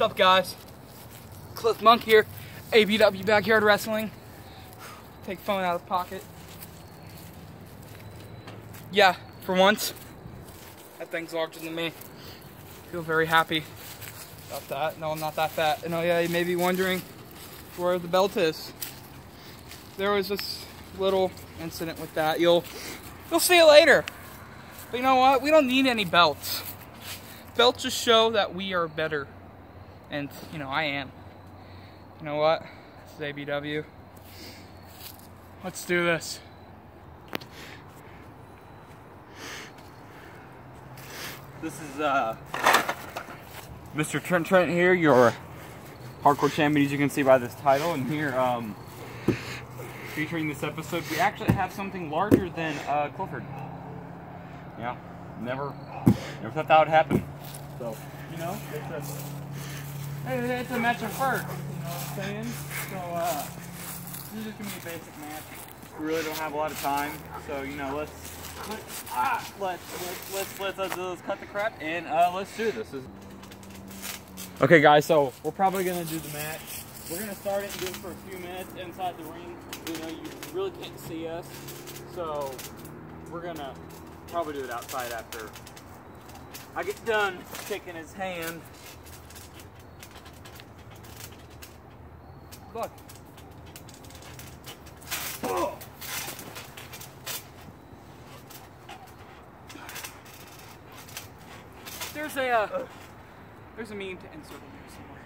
What's up, guys? Cliff Monk here, ABW Backyard Wrestling. Take phone out of pocket. Yeah, for once, that thing's larger than me. Feel very happy about that. No, I'm not that fat. And oh yeah, you may be wondering where the belt is. There was this little incident with that. You'll you'll see it later. But you know what? We don't need any belts. Belts just show that we are better. And, you know, I am. You know what? This is ABW. Let's do this. This is uh, Mr. Trent Trent here, your hardcore champion, as you can see by this title. And here, um, featuring this episode, we actually have something larger than uh, Clifford. Yeah, never, never thought that would happen. So, you know, it's a, it's a match of first. You know what I'm saying? So, uh, this is just gonna be a basic match. We really don't have a lot of time, so you know, let's let's ah, let's let's let's let's, let's, cut the crap and uh, let's do this. Okay, guys, so we're probably gonna do the match. We're gonna start it and do it for a few minutes inside the ring. You know, you really can't see us, so we're gonna probably do it outside after I get done shaking his hand. Look. There's a, uh, there's a meme to insert in there somewhere.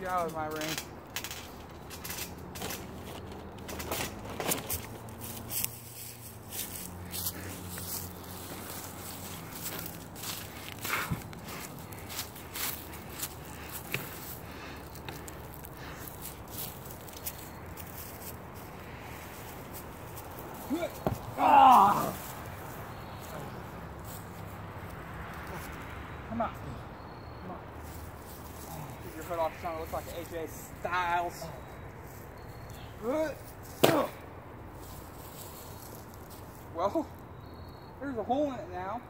Get out of my ring. Come on. Come on. Keep your hood off trying to look like AJ Styles. Well, there's a hole in it now.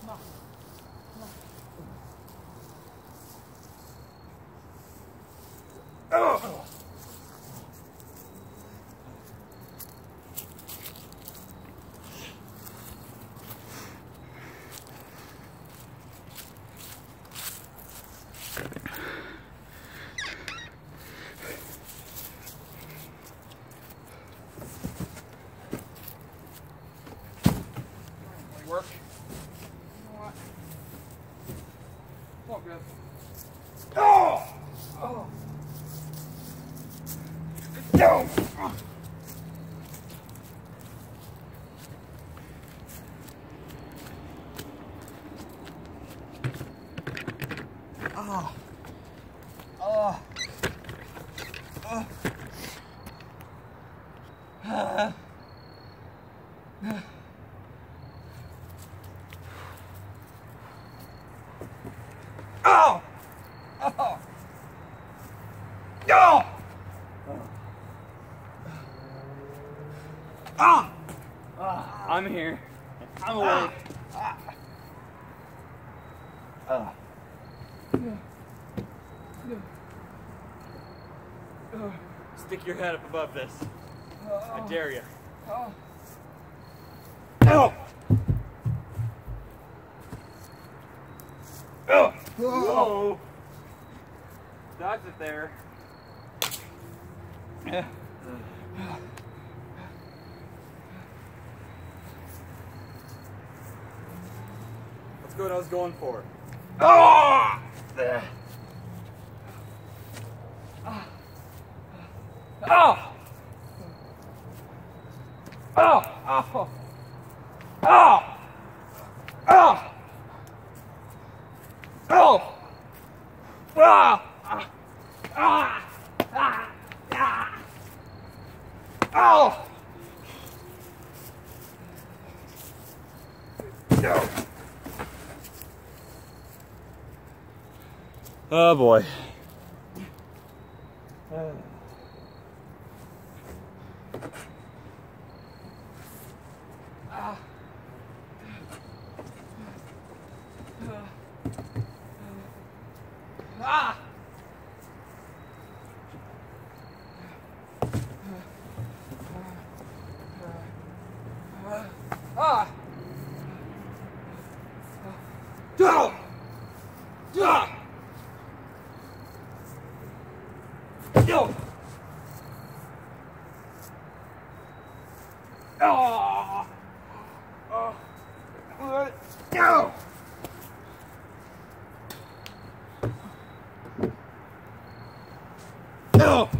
Come on. Come on. Oh. Work. You know what? It's all good. Oh! Oh! No! Oh. Oh. Oh. Ah. Oh! Oh! No! Ah! I'm here. I'm awake. Ah. Stick your head up above this. I dare you. Oh. Oh! Oh. Whoa! Dodge it there. Yeah. Let's go what I was going for. Oh! Oh! Oh! Oh! Oh! Oh! Oh! Ah! Ah! Ah! Ah! Ah! Oh! No. Oh boy. Ah! Ah! Ah! Ah! Yo! Ah! Ah! Go! No!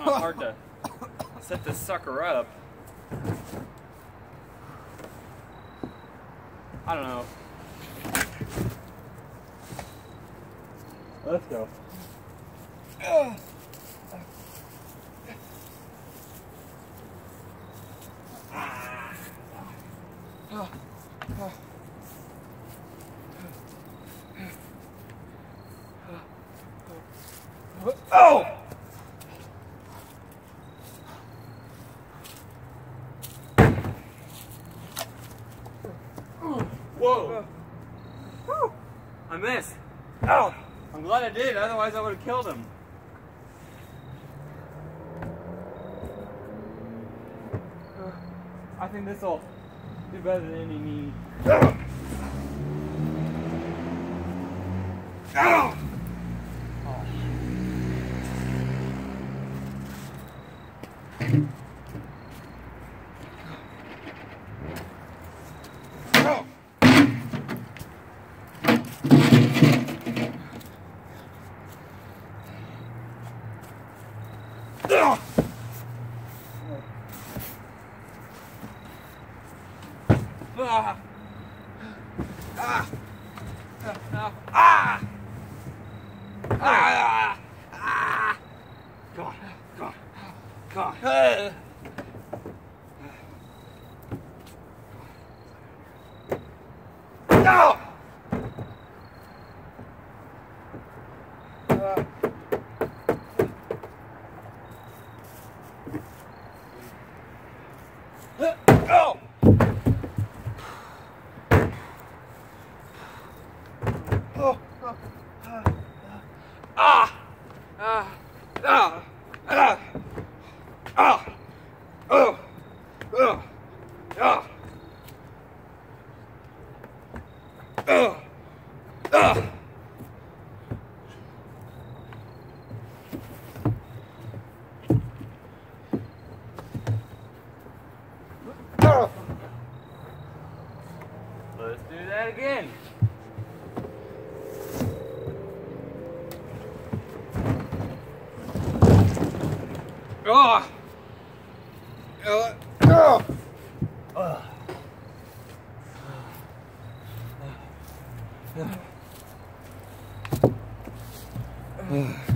Kind of hard to set this sucker up. I don't know. Let's go. Oh! Whoa! I missed. Oh! I'm glad I did, otherwise I would have killed him. I think this will do better than any knee. Oh! Ugh! Ah! Ah! Ah! Ah! Ah! Ah! Come on, come on, come on. Uh. No! Uh. Uh, Oh! Oh! oh, Ah! Ah! Ah! Ah! Ah! Oh! Oh! Oh! Ah! Oh! Let's do that again. Oh! Oh! Oh! Ah!